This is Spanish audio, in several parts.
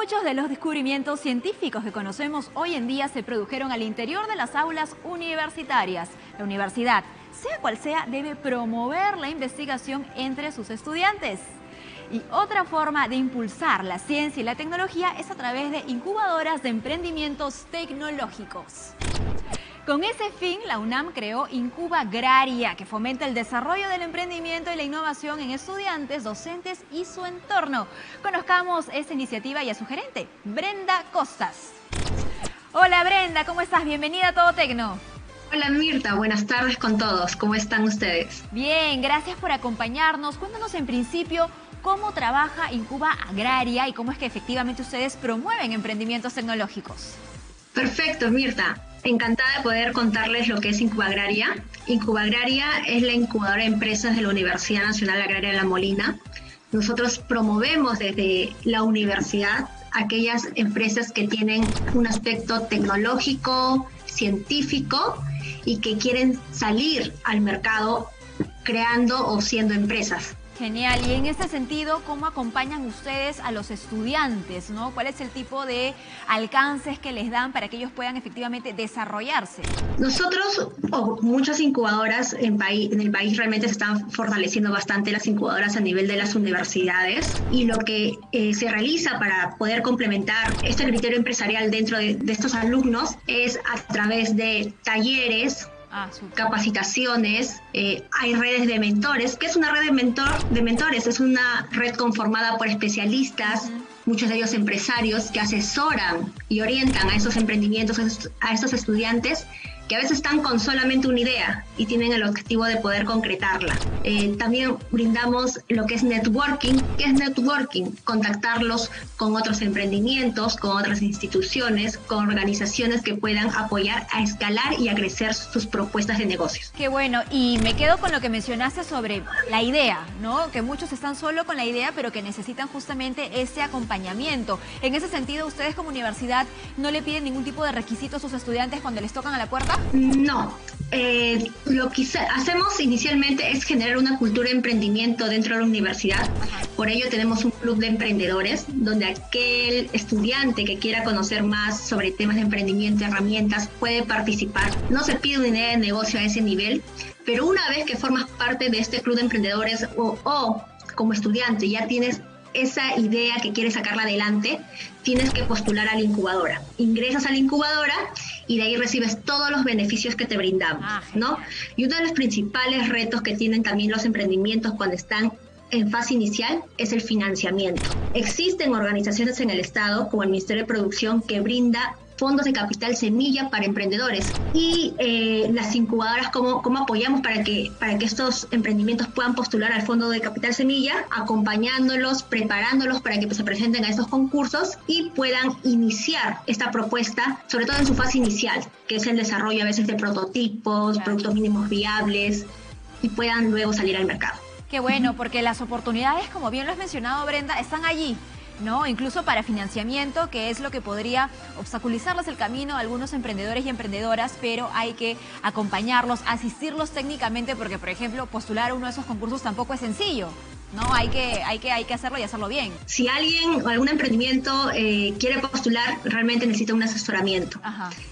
Muchos de los descubrimientos científicos que conocemos hoy en día se produjeron al interior de las aulas universitarias. La universidad, sea cual sea, debe promover la investigación entre sus estudiantes. Y otra forma de impulsar la ciencia y la tecnología es a través de incubadoras de emprendimientos tecnológicos. Con ese fin, la UNAM creó Incuba Agraria, que fomenta el desarrollo del emprendimiento y la innovación en estudiantes, docentes y su entorno. Conozcamos esta iniciativa y a su gerente, Brenda Costas. Hola Brenda, ¿cómo estás? Bienvenida a Todo Tecno. Hola Mirta, buenas tardes con todos. ¿Cómo están ustedes? Bien, gracias por acompañarnos. Cuéntanos en principio cómo trabaja Incuba Agraria y cómo es que efectivamente ustedes promueven emprendimientos tecnológicos. Perfecto, Mirta. Encantada de poder contarles lo que es Incubagraria. Incubagraria es la incubadora de empresas de la Universidad Nacional Agraria de La Molina. Nosotros promovemos desde la universidad aquellas empresas que tienen un aspecto tecnológico, científico y que quieren salir al mercado creando o siendo empresas. Genial. Y en ese sentido, ¿cómo acompañan ustedes a los estudiantes? ¿no? ¿Cuál es el tipo de alcances que les dan para que ellos puedan efectivamente desarrollarse? Nosotros, o muchas incubadoras en, en el país realmente se están fortaleciendo bastante las incubadoras a nivel de las universidades y lo que eh, se realiza para poder complementar este criterio empresarial dentro de estos alumnos es a través de talleres, Ah, capacitaciones, eh, hay redes de mentores. ¿Qué es una red de, mentor, de mentores? Es una red conformada por especialistas, muchos de ellos empresarios, que asesoran y orientan a esos emprendimientos, a estos estudiantes que a veces están con solamente una idea y tienen el objetivo de poder concretarla. Eh, también brindamos lo que es networking. ¿Qué es networking? Contactarlos con otros emprendimientos, con otras instituciones, con organizaciones que puedan apoyar a escalar y a crecer sus propuestas de negocios. Qué bueno. Y me quedo con lo que mencionaste sobre la idea, ¿no? Que muchos están solo con la idea, pero que necesitan justamente ese acompañamiento. En ese sentido, ustedes como universidad no le piden ningún tipo de requisito a sus estudiantes cuando les tocan a la puerta. No. Eh, lo que hacemos inicialmente es generar una cultura de emprendimiento dentro de la universidad. Por ello tenemos un club de emprendedores donde aquel estudiante que quiera conocer más sobre temas de emprendimiento y herramientas puede participar. No se pide una idea de negocio a ese nivel, pero una vez que formas parte de este club de emprendedores o, o como estudiante ya tienes esa idea que quieres sacarla adelante, tienes que postular a la incubadora. Ingresas a la incubadora y de ahí recibes todos los beneficios que te brindamos, ah, ¿no? Y uno de los principales retos que tienen también los emprendimientos cuando están en fase inicial es el financiamiento. Existen organizaciones en el Estado, como el Ministerio de Producción, que brinda fondos de capital semilla para emprendedores y eh, las incubadoras, cómo, cómo apoyamos para que, para que estos emprendimientos puedan postular al fondo de capital semilla, acompañándolos, preparándolos para que se presenten a estos concursos y puedan iniciar esta propuesta, sobre todo en su fase inicial, que es el desarrollo a veces de prototipos, productos mínimos viables y puedan luego salir al mercado. Qué bueno, porque las oportunidades, como bien lo has mencionado Brenda, están allí. ¿No? Incluso para financiamiento, que es lo que podría obstaculizarles el camino a algunos emprendedores y emprendedoras, pero hay que acompañarlos, asistirlos técnicamente, porque, por ejemplo, postular uno de esos concursos tampoco es sencillo. ¿no? Hay que, hay, que, hay que hacerlo y hacerlo bien. Si alguien o algún emprendimiento eh, quiere postular, realmente necesita un asesoramiento.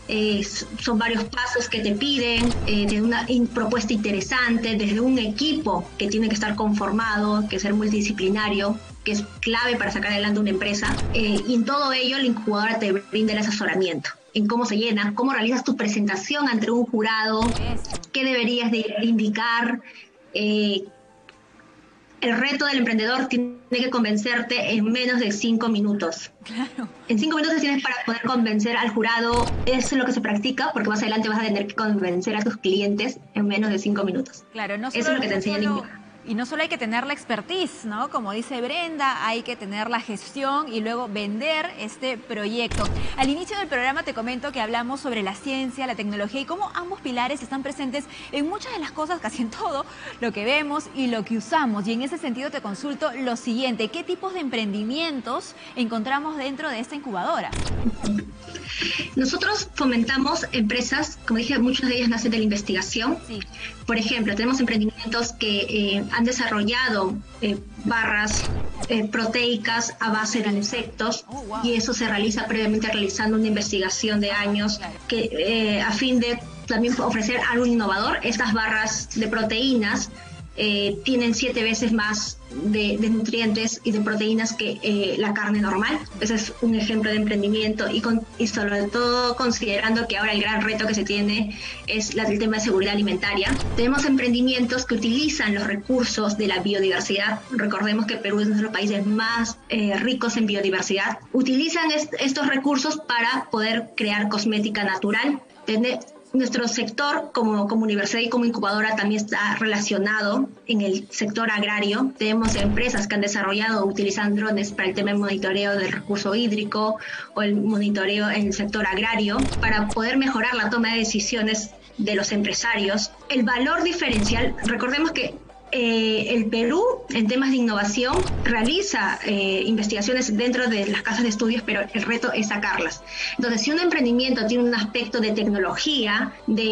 Eh, son varios pasos que te piden, eh, de una propuesta interesante, desde un equipo que tiene que estar conformado, que ser multidisciplinario, que es clave para sacar adelante una empresa. Eh, y en todo ello, la incubadora te brinda el asesoramiento en cómo se llena, cómo realizas tu presentación ante un jurado, qué deberías de indicar. Eh, el reto del emprendedor tiene que convencerte en menos de cinco minutos. Claro. En cinco minutos tienes para poder convencer al jurado. Eso es lo que se practica, porque más adelante vas a tener que convencer a tus clientes en menos de cinco minutos. Claro, no Eso es lo que te enseña el y no solo hay que tener la expertise, ¿no? Como dice Brenda, hay que tener la gestión y luego vender este proyecto. Al inicio del programa te comento que hablamos sobre la ciencia, la tecnología y cómo ambos pilares están presentes en muchas de las cosas, casi en todo, lo que vemos y lo que usamos. Y en ese sentido te consulto lo siguiente, ¿qué tipos de emprendimientos encontramos dentro de esta incubadora? Nosotros fomentamos empresas, como dije, muchas de ellas nacen de la investigación. Por ejemplo, tenemos emprendimientos que eh, han desarrollado eh, barras eh, proteicas a base de insectos y eso se realiza previamente realizando una investigación de años que eh, a fin de también ofrecer algo innovador. Estas barras de proteínas eh, tienen siete veces más de, nutrientes y de proteínas que eh, la carne normal. Ese es un ejemplo de emprendimiento y, con, y sobre todo considerando que ahora el gran reto que se tiene es el tema de seguridad alimentaria. Tenemos emprendimientos que utilizan los recursos de la biodiversidad. Recordemos que Perú es uno de los países más eh, ricos en biodiversidad. Utilizan estos recursos para poder crear cosmética natural. Nuestro sector como, como universidad y como incubadora también está relacionado en el sector agrario. Tenemos empresas que han desarrollado utilizan drones para el tema de monitoreo del recurso hídrico o el monitoreo en el sector agrario para poder mejorar la toma de decisiones de los empresarios. El valor diferencial, recordemos que eh, el Perú, en temas de innovación, realiza eh, investigaciones dentro de las casas de estudios, pero el reto es sacarlas. Entonces, si un emprendimiento tiene un aspecto de tecnología, de,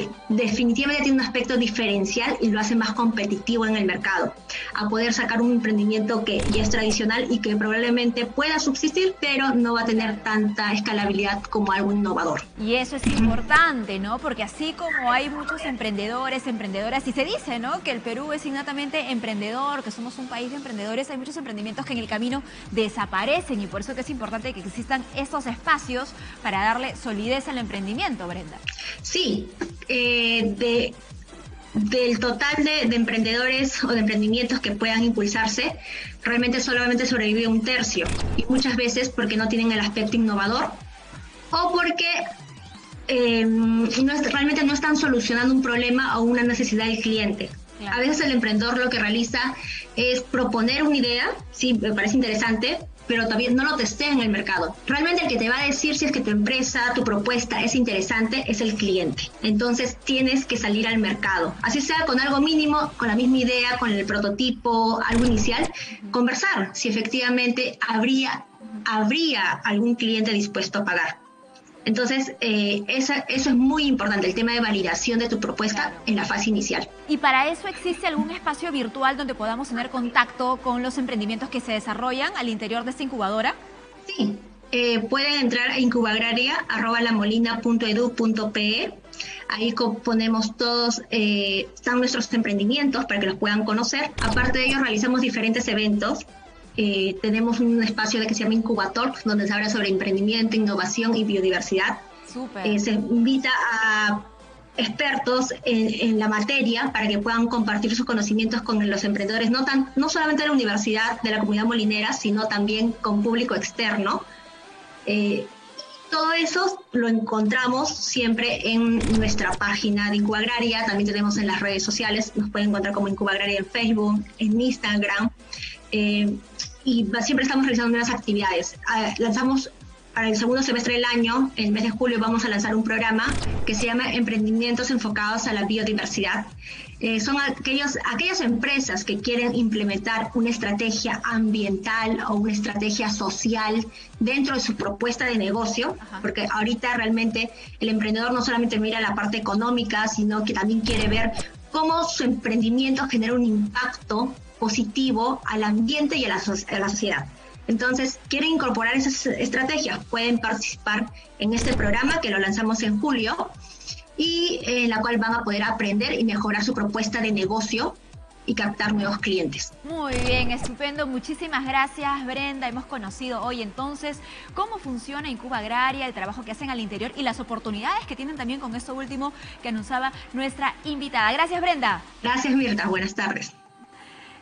eh, definitivamente tiene un aspecto diferencial y lo hace más competitivo en el mercado, a poder sacar un emprendimiento que ya es tradicional y que probablemente pueda subsistir, pero no va a tener tanta escalabilidad como algo innovador. Y eso es importante, ¿no? Porque así como hay muchos emprendedores, emprendedoras, y se dice, ¿no? Que el Perú es innatamente emprendedor, que somos un país de emprendedores, hay muchos emprendimientos que en el camino desaparecen y por eso que es importante que existan estos espacios para darle solidez al emprendimiento, Brenda. Sí, eh, de, del total de, de, emprendedores o de emprendimientos que puedan impulsarse, realmente solamente sobrevive un tercio. Y muchas veces porque no tienen el aspecto innovador o porque eh, realmente no están solucionando un problema o una necesidad del cliente. A veces el emprendedor lo que realiza es proponer una idea, sí, me parece interesante, pero también no lo testea en el mercado. Realmente el que te va a decir si es que tu empresa, tu propuesta es interesante es el cliente. Entonces tienes que salir al mercado. Así sea con algo mínimo, con la misma idea, con el prototipo, algo inicial, conversar si efectivamente habría, habría algún cliente dispuesto a pagar. Entonces, eh, eso es muy importante, el tema de validación de tu propuesta en la fase inicial. ¿Y para eso existe algún espacio virtual donde podamos tener contacto con los emprendimientos que se desarrollan al interior de esta incubadora? Sí, eh, pueden entrar a incubagraria.lamolina.edu.pe. Ahí ponemos todos, eh, están nuestros emprendimientos para que los puedan conocer. Aparte de ello, realizamos diferentes eventos eh, tenemos un espacio que se llama Incubator, donde se habla sobre emprendimiento, innovación y biodiversidad. Eh, se invita a expertos en, la materia para que puedan compartir sus conocimientos con los emprendedores, no, tan, no solamente de la universidad, de la comunidad molinera, sino también con público externo. Eh, todo eso lo encontramos siempre en nuestra página de Incubagraria, también tenemos en las redes sociales, nos pueden encontrar como Incubagraria en Facebook, en Instagram. Eh, y siempre estamos realizando nuevas actividades. Ah, lanzamos para el segundo semestre del año, en el mes de julio, vamos a lanzar un programa que se llama Emprendimientos enfocados a la biodiversidad. Eh, son aquellos, aquellas empresas que quieren implementar una estrategia ambiental o una estrategia social dentro de su propuesta de negocio, porque ahorita realmente el emprendedor no solamente mira la parte económica, sino que también quiere ver cómo su emprendimiento genera un impacto positivo al ambiente y a la, sociedad. Entonces, quieren incorporar esas estrategias, pueden participar en este programa que lo lanzamos en julio y en la cual van a poder aprender y mejorar su propuesta de negocio y captar nuevos clientes. Muy bien, estupendo. Muchísimas gracias, Brenda. Hemos conocido hoy entonces cómo funciona Incuba Agraria, el trabajo que hacen al interior y las oportunidades que tienen también con esto último que anunciaba nuestra invitada. Gracias, Brenda. Gracias, Mirta. Buenas tardes.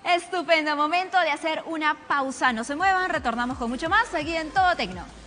Estupendo momento de hacer una pausa. No se muevan, retornamos con mucho más aquí en Todo Tecno.